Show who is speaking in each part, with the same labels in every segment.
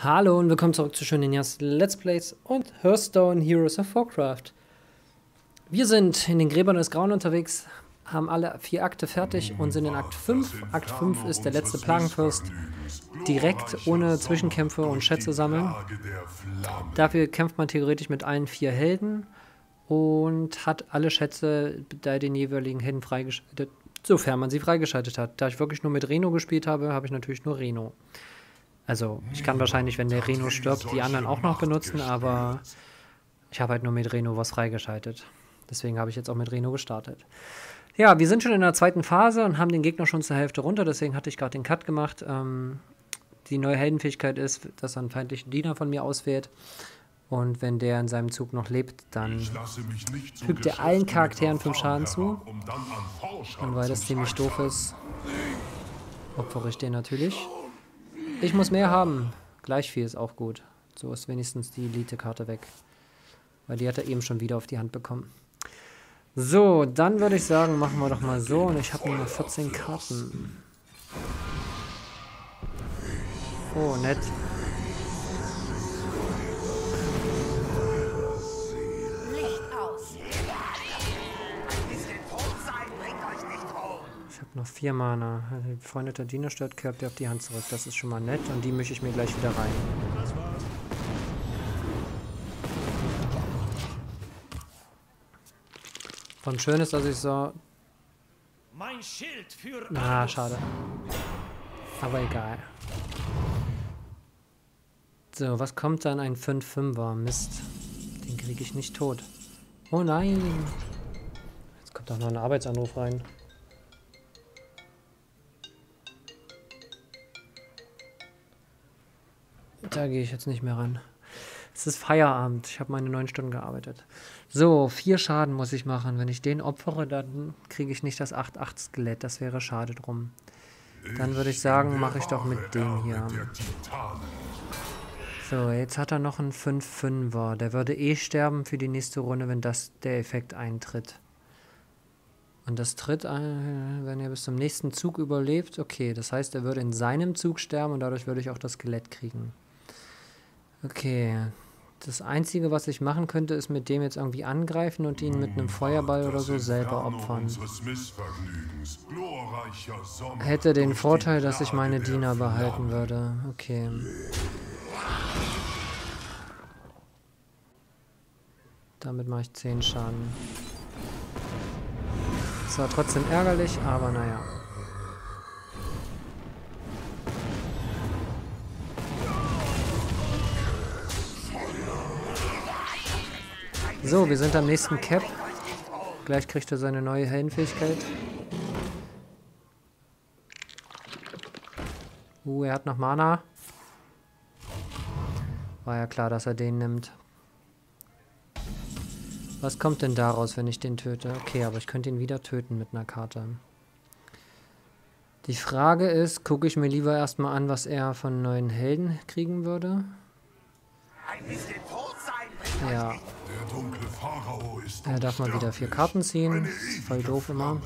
Speaker 1: Hallo und willkommen zurück zu Schöninjas Let's Plays und Hearthstone Heroes of Warcraft. Wir sind in den Gräbern des Grauen unterwegs, haben alle vier Akte fertig und sind in Akt 5. Akt 5 ist der letzte Plagenfürst. Direkt ohne Zwischenkämpfe und Schätze sammeln. Dafür kämpft man theoretisch mit allen vier Helden und hat alle Schätze bei den jeweiligen Helden freigeschaltet, sofern man sie freigeschaltet hat. Da ich wirklich nur mit Reno gespielt habe, habe ich natürlich nur Reno. Also ich kann wahrscheinlich, wenn der Reno stirbt, die anderen auch noch benutzen, aber ich habe halt nur mit Reno was freigeschaltet. Deswegen habe ich jetzt auch mit Reno gestartet. Ja, wir sind schon in der zweiten Phase und haben den Gegner schon zur Hälfte runter, deswegen hatte ich gerade den Cut gemacht. Ähm, die neue Heldenfähigkeit ist, dass er einen feindlichen Diener von mir auswählt. Und wenn der in seinem Zug noch lebt, dann fügt er allen Charakteren 5 Schaden zu. Und weil das ziemlich doof ist, opfere ich den natürlich. Ich muss mehr haben. Gleich viel ist auch gut. So ist wenigstens die Elite-Karte weg. Weil die hat er eben schon wieder auf die Hand bekommen. So, dann würde ich sagen, machen wir doch mal so. Und ich habe nur noch 14 Karten. Oh, nett. Noch vier Mana. Also befreundeter Diener stört, kehrt der auf die Hand zurück. Das ist schon mal nett und die mische ich mir gleich wieder rein. Von schön ist, dass ich so... Ah, schade. Aber egal. So, was kommt dann? Ein 5-5er. Mist. Den kriege ich nicht tot. Oh nein. Jetzt kommt auch noch ein Arbeitsanruf rein. Da gehe ich jetzt nicht mehr ran. Es ist Feierabend. Ich habe meine neun Stunden gearbeitet. So, vier Schaden muss ich machen. Wenn ich den opfere, dann kriege ich nicht das 8-8-Skelett. Das wäre schade drum. Dann würde ich sagen, mache ich doch mit dem hier. So, jetzt hat er noch einen 5-5er. Der würde eh sterben für die nächste Runde, wenn das der Effekt eintritt. Und das tritt, ein, wenn er bis zum nächsten Zug überlebt. Okay, das heißt, er würde in seinem Zug sterben und dadurch würde ich auch das Skelett kriegen. Okay. Das Einzige, was ich machen könnte, ist mit dem jetzt irgendwie angreifen und ihn mit einem Feuerball oder so selber opfern. Hätte den Vorteil, dass ich meine Diener behalten würde. Okay. Damit mache ich 10 Schaden. Das war trotzdem ärgerlich, aber naja. So, wir sind am nächsten Cap. Gleich kriegt er seine neue Heldenfähigkeit. Uh, er hat noch Mana. War ja klar, dass er den nimmt. Was kommt denn daraus, wenn ich den töte? Okay, aber ich könnte ihn wieder töten mit einer Karte. Die Frage ist, gucke ich mir lieber erstmal an, was er von neuen Helden kriegen würde? Ja. Er darf mal wieder vier Karten ziehen. Ist voll doof immer.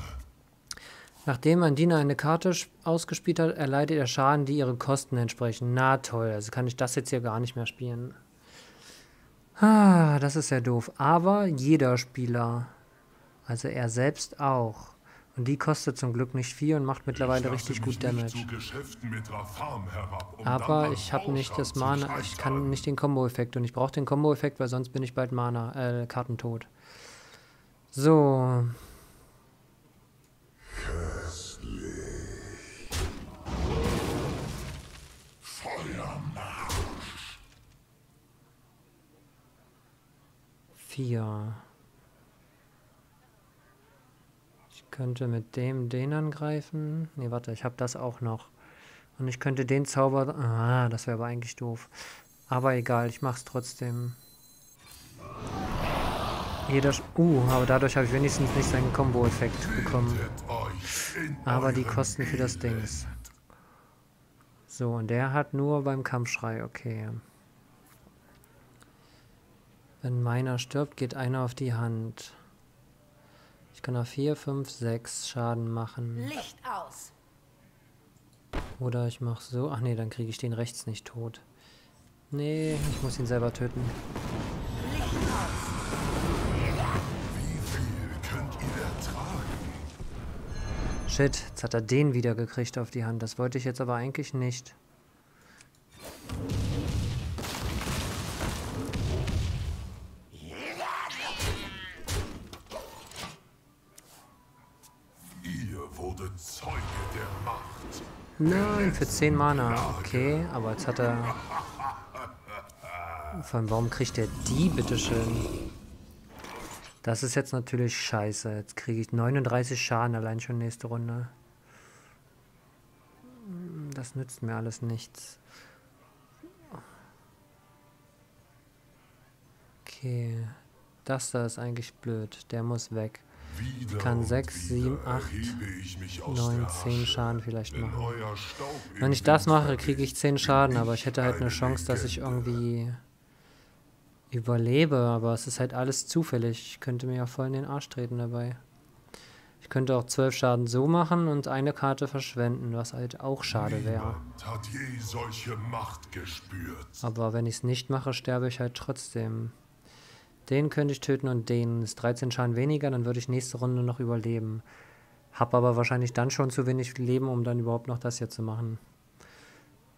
Speaker 1: Nachdem ein Diener eine Karte ausgespielt hat, erleidet er Schaden, die ihre Kosten entsprechen. Na toll, also kann ich das jetzt hier gar nicht mehr spielen. Ah, das ist ja doof. Aber jeder Spieler, also er selbst auch, und die kostet zum Glück nicht viel und macht mittlerweile richtig gut Damage. Herab, um Aber ich habe nicht das Mana, ich kann nicht den Combo-Effekt und ich brauche den Combo-Effekt, weil sonst bin ich bald Mana, äh, Kartentot. So. Vier. Könnte mit dem den angreifen. Ne, warte, ich habe das auch noch. Und ich könnte den Zauber... Ah, das wäre aber eigentlich doof. Aber egal, ich mache es trotzdem. Jeder... Uh, aber dadurch habe ich wenigstens nicht seinen Combo-Effekt bekommen. Aber die Kosten für das Dings. So, und der hat nur beim Kampfschrei, okay. Wenn meiner stirbt, geht einer auf die Hand. Kann auf 4, 5, 6 Schaden machen. Licht aus. Oder ich mache so. Ach nee, dann kriege ich den rechts nicht tot. Nee, ich muss ihn selber töten. Shit, jetzt hat er den wieder gekriegt auf die Hand. Das wollte ich jetzt aber eigentlich nicht. Nein, für 10 Mana. Okay, aber jetzt hat er... Vor allem, warum kriegt er die, bitteschön? Das ist jetzt natürlich scheiße. Jetzt kriege ich 39 Schaden allein schon nächste Runde. Das nützt mir alles nichts. Okay. Das da ist eigentlich blöd. Der muss weg. Ich kann 6, 7, 8, 9, 10 Schaden vielleicht machen. Wenn ich das mache, kriege ich 10 Schaden, aber ich hätte halt eine Chance, dass ich irgendwie überlebe, aber es ist halt alles zufällig. Ich könnte mir ja voll in den Arsch treten dabei. Ich könnte auch 12 Schaden so machen und eine Karte verschwenden, was halt auch schade wäre. Aber wenn ich es nicht mache, sterbe ich halt trotzdem. Den könnte ich töten und den ist 13 Schaden weniger, dann würde ich nächste Runde noch überleben. Hab aber wahrscheinlich dann schon zu wenig Leben, um dann überhaupt noch das hier zu machen.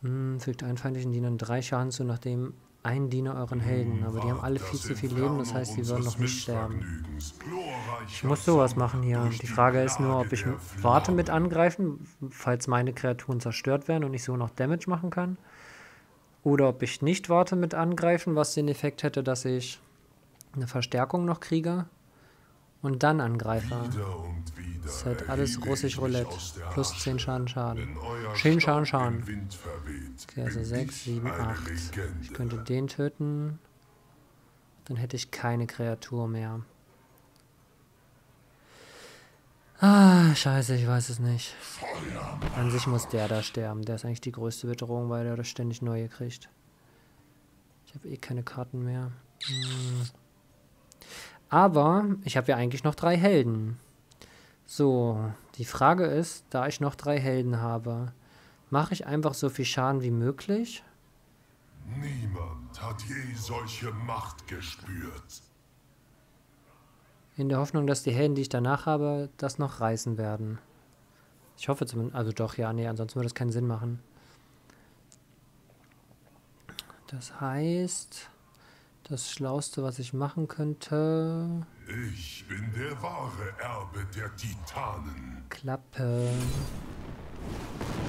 Speaker 1: Hm, fügt einen feindlichen Dienern drei Schaden zu, nachdem ein Diener euren Helden. Aber die haben alle viel zu viel Leben, das heißt, sie würden noch nicht sterben. Ich muss sowas machen hier. Die Frage ist nur, ob ich warte mit angreifen, falls meine Kreaturen zerstört werden und ich so noch Damage machen kann. Oder ob ich nicht warte mit angreifen, was den Effekt hätte, dass ich eine Verstärkung noch kriege und dann Angreifer. Das ist halt alles russisch Roulette. Plus 10 Schaden Schaden. 10 Schaden Schaden. Okay, also 6, 7, 8. Ich könnte den töten. Dann hätte ich keine Kreatur mehr. Ah, scheiße, ich weiß es nicht. An sich muss der da sterben. Der ist eigentlich die größte Bedrohung, weil der das ständig neue kriegt. Ich habe eh keine Karten mehr. Hm. Aber ich habe ja eigentlich noch drei Helden. So, die Frage ist, da ich noch drei Helden habe, mache ich einfach so viel Schaden wie möglich?
Speaker 2: Niemand hat je solche Macht gespürt.
Speaker 1: In der Hoffnung, dass die Helden, die ich danach habe, das noch reißen werden. Ich hoffe zumindest, also doch, ja, nee, ansonsten würde es keinen Sinn machen. Das heißt... Das Schlauste, was ich machen könnte...
Speaker 2: Ich bin der wahre Erbe der Titanen.
Speaker 1: Klappe.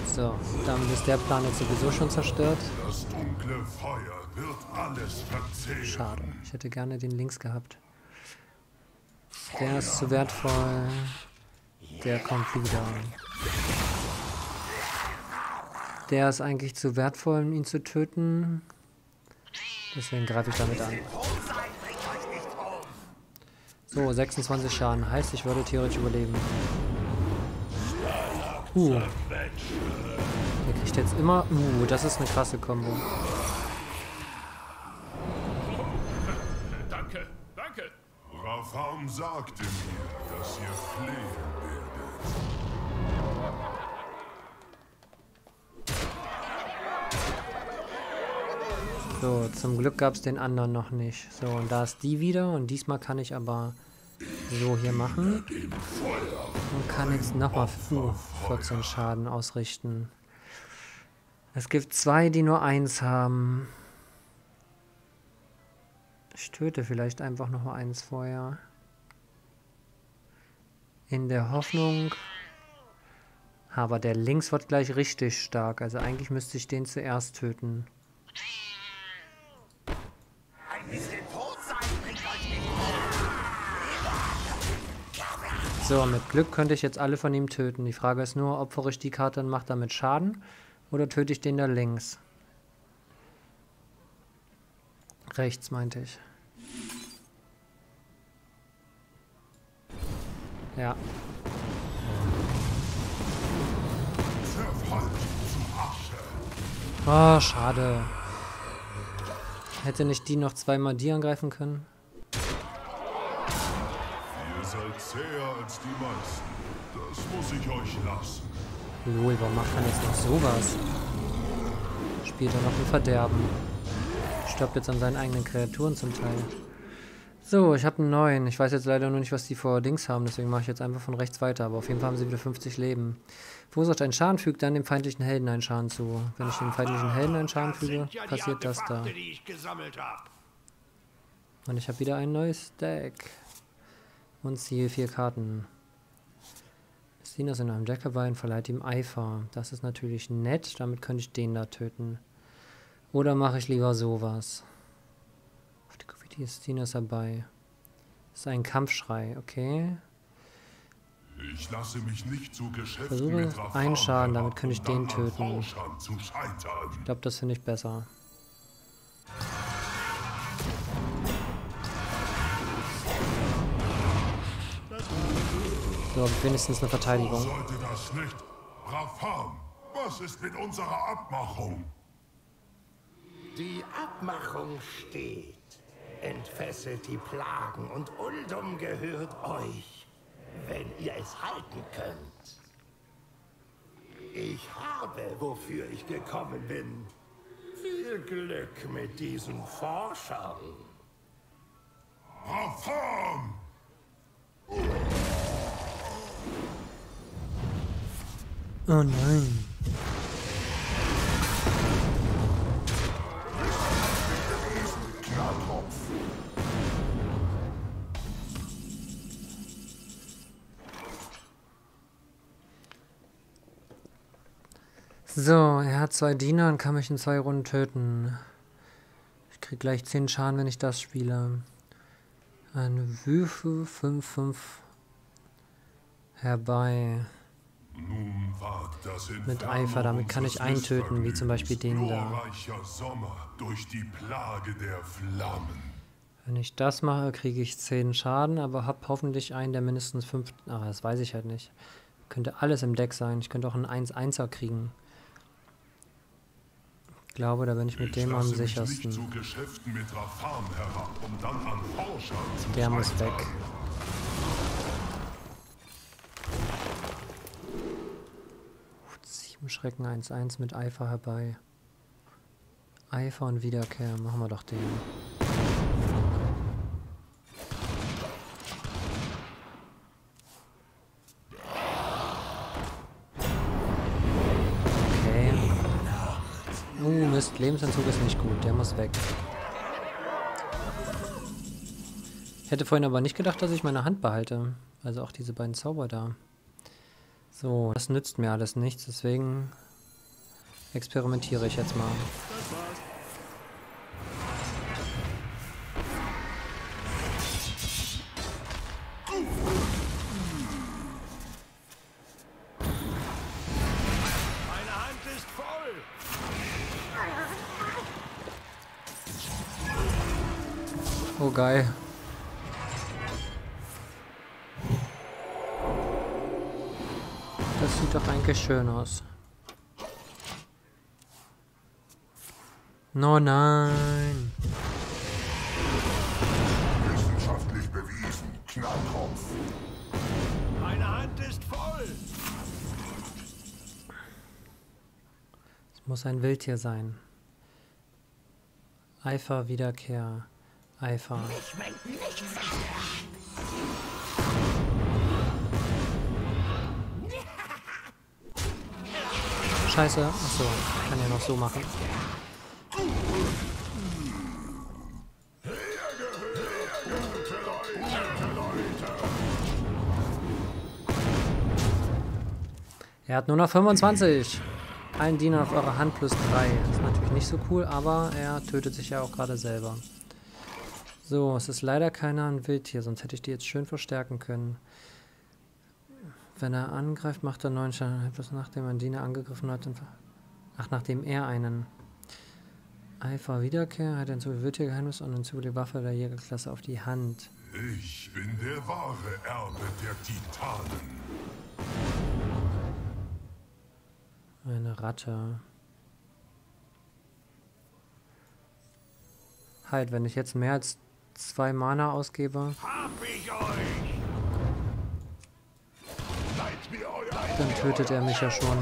Speaker 1: So, damit ist der Plan jetzt sowieso schon zerstört.
Speaker 2: Das dunkle Feuer wird alles verzehren.
Speaker 1: Schade, ich hätte gerne den links gehabt. Der ist zu wertvoll. Der kommt wieder. Der ist eigentlich zu wertvoll, um ihn zu töten. Deswegen greife ich damit an. So, 26 Schaden. Heißt, ich würde theoretisch überleben. Uh. Der kriegt jetzt immer... Uh, das ist eine krasse Kombo.
Speaker 2: Danke, danke. Rafam sagte mir, dass ihr flehen
Speaker 1: So, zum Glück gab es den anderen noch nicht. So, und da ist die wieder. Und diesmal kann ich aber so hier machen. Und kann jetzt nochmal uh, 14 Schaden ausrichten. Es gibt zwei, die nur eins haben. Ich töte vielleicht einfach noch mal eins vorher. In der Hoffnung... Aber der links wird gleich richtig stark. Also eigentlich müsste ich den zuerst töten. So, mit Glück könnte ich jetzt alle von ihm töten. Die Frage ist nur, opfere ich die Karte und mache damit Schaden oder töte ich den da links? Rechts, meinte ich. Ja. Oh, schade. Hätte nicht die noch zweimal die angreifen können?
Speaker 2: seid zäher als die meisten. Das muss ich euch lassen.
Speaker 1: Lol, warum macht man jetzt noch sowas? Spielt er noch ein Verderben. stirbt jetzt an seinen eigenen Kreaturen zum Teil. So, ich habe einen neuen. Ich weiß jetzt leider nur nicht, was die vor Dings haben, deswegen mache ich jetzt einfach von rechts weiter. Aber auf jeden Fall haben sie wieder 50 Leben. Verursacht einen Schaden, fügt dann dem feindlichen Helden einen Schaden zu. Wenn ich dem feindlichen Helden einen Schaden füge, passiert das da. Und ich habe wieder ein neues Deck. Und ziehe vier Karten. Sinas in einem und verleiht ihm Eifer. Das ist natürlich nett, damit könnte ich den da töten. Oder mache ich lieber sowas. Auf die Graffiti ist Sinas dabei. Das ist ein Kampfschrei, okay.
Speaker 2: Ich lasse mich nicht zu Geschäften
Speaker 1: Versuche einen Schaden, damit könnte ich den töten. Ich glaube, das finde ich besser. So, habe ich wenigstens eine
Speaker 2: So
Speaker 1: Verteidigung.
Speaker 2: sollte das nicht. Rafam, was ist mit unserer Abmachung?
Speaker 3: Die Abmachung steht. Entfesselt die Plagen und Uldum gehört euch, wenn ihr es halten könnt. Ich habe, wofür ich gekommen bin. Viel Glück mit diesen Forschern.
Speaker 2: Rafam!
Speaker 1: Oh nein. So, er hat zwei Diener und kann mich in zwei Runden töten. Ich krieg gleich 10 Schaden, wenn ich das spiele. Eine Würfe 5-5 herbei. Mit Eifer, damit kann ich einen töten, wie zum Beispiel den da.
Speaker 2: Glorreicher Sommer durch die Plage der Flammen.
Speaker 1: Wenn ich das mache, kriege ich 10 Schaden, aber hab hoffentlich einen, der mindestens 5. Ah, das weiß ich halt nicht. Könnte alles im Deck sein. Ich könnte auch einen 1-1er kriegen. Ich glaube, da bin ich mit
Speaker 2: Ich
Speaker 1: dem am sichersten.
Speaker 2: herab, um
Speaker 1: Der muss
Speaker 2: scheitern.
Speaker 1: Sieben Schrecken 1-1 mit Eifer herbei. Eifer und Wiederkehr. Machen wir doch den. Okay. Uh, Mist. Lebensentzug ist nicht gut. Der muss weg. Ich hätte vorhin aber nicht gedacht, dass ich meine Hand behalte. Also auch diese beiden Zauber da. So, das nützt mir alles nichts, deswegen experimentiere ich jetzt mal. Oh geil. Eigentlich schön aus. No nein.
Speaker 2: Wissenschaftlich bewiesen. Knallkopf.
Speaker 3: Meine Hand ist voll.
Speaker 1: Es muss ein Wildtier sein. Eifer, Wiederkehr. Eifer. Scheiße. Achso, kann ja noch so machen. Er hat nur noch 25. Ein Diener auf eure Hand plus 3. Das ist natürlich nicht so cool, aber er tötet sich ja auch gerade selber. So, es ist leider keiner ein Wildtier, sonst hätte ich die jetzt schön verstärken können. Wenn er angreift, macht er 9 Schaden. Etwas nachdem ein Diener angegriffen hat. und Ach, nachdem er einen. Eifer Wiederkehr hat ein Wildtiergeheimnis und hinzu die Waffe der Jägerklasse auf die Hand.
Speaker 2: Ich bin der wahre Erbe der Titanen.
Speaker 1: Eine Ratte. Halt, wenn ich jetzt mehr als zwei Mana ausgebe,
Speaker 3: Hab ich euch.
Speaker 1: Dann tötet er mich ja schon.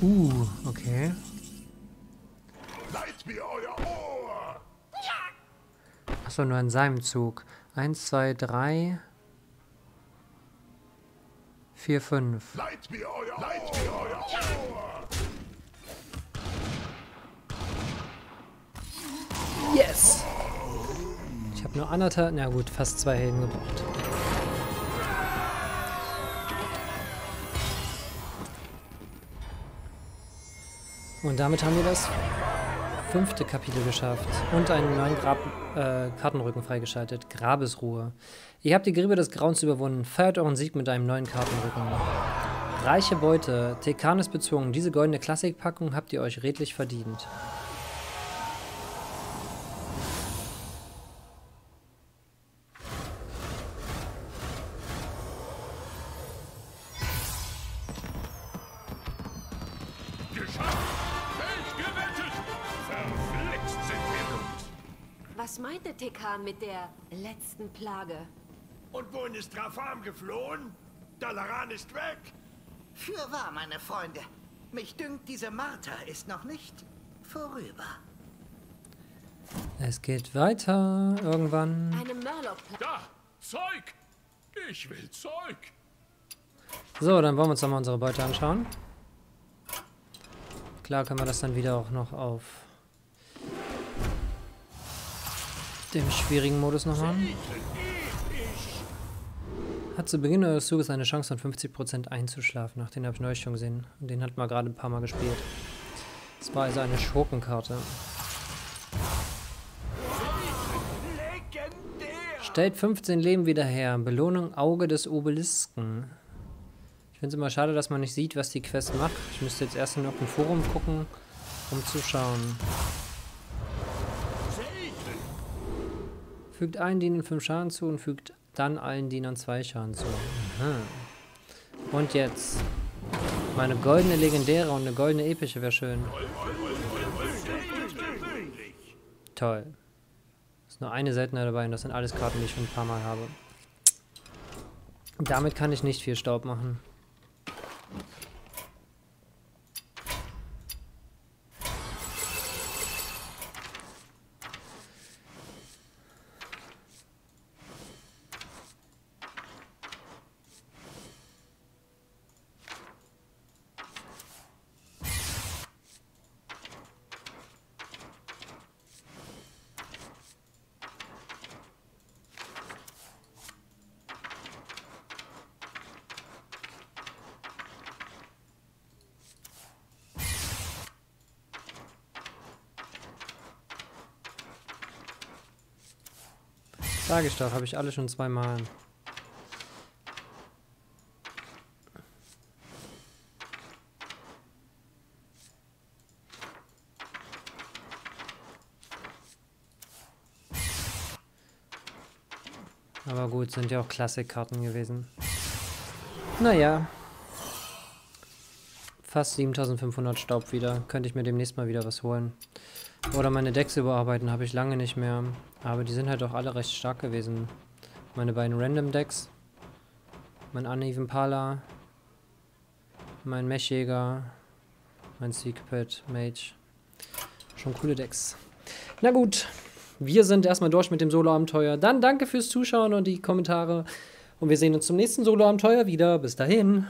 Speaker 1: Uh, okay.
Speaker 3: Seid mir euer Ohr! Ja!
Speaker 1: Achso, nur in seinem Zug. Eins, zwei, drei. Vier, fünf.
Speaker 3: Leiht mir euer Leiht mir euer!
Speaker 1: Yes! Ich habe nur anderthalb, na gut, fast zwei Helden gebraucht. Und damit haben wir das fünfte Kapitel geschafft und einen neuen Grab äh, Kartenrücken freigeschaltet. Grabesruhe. Ihr habt die Gräber des Grauens überwunden. Feiert euren Sieg mit einem neuen Kartenrücken. Reiche Beute. Tekan ist bezwungen. Diese goldene Klassikpackung habt ihr euch redlich verdient.
Speaker 4: Was meinte Tekan mit der letzten Plage?
Speaker 3: Und wohin ist Rafam geflohen? Dalaran ist weg!
Speaker 5: Fürwahr, meine Freunde. Mich dünkt, diese Marter ist noch nicht vorüber.
Speaker 1: Es geht weiter irgendwann.
Speaker 4: Eine.
Speaker 3: Da! Zeug! Ich will Zeug!
Speaker 1: So, dann wollen wir uns nochmal unsere Beute anschauen. Klar können wir das dann wieder auch noch auf dem schwierigen Modus noch machen. Hat zu Beginn eures Zuges eine Chance von 50% einzuschlafen. Nach den habe ich neulich schon gesehen. Und den hatten wir gerade ein paar Mal gespielt. Das war also eine Schurkenkarte. Stellt 15 Leben wieder her. Belohnung Auge des Obelisken. Ich finde es immer schade, dass man nicht sieht, was die Quest macht. Ich müsste jetzt erst noch im Forum gucken, um zu schauen. Fügt allen Dienern 5 Schaden zu und fügt dann allen Dienern 2 Schaden zu. Aha. Und jetzt. Meine goldene Legendäre und eine goldene Epische wäre schön. Toll. Ist nur eine seltene dabei und das sind alles Karten, die ich schon ein paar Mal habe. Damit kann ich nicht viel Staub machen. Doch, habe ich alle schon zweimal. Aber gut, sind ja auch Klassikkarten gewesen. Naja. Fast 7500 Staub wieder. Könnte ich mir demnächst mal wieder was holen. Oder meine Decks überarbeiten, habe ich lange nicht mehr. Aber die sind halt auch alle recht stark gewesen. Meine beiden Random Decks. Mein Uneven Pala. Mein Mechjäger. Mein Seekpit, Mage. Schon coole Decks. Na gut. Wir sind erstmal durch mit dem Solo-Abenteuer. Dann danke fürs Zuschauen und die Kommentare. Und wir sehen uns zum nächsten Solo-Abenteuer wieder. Bis dahin.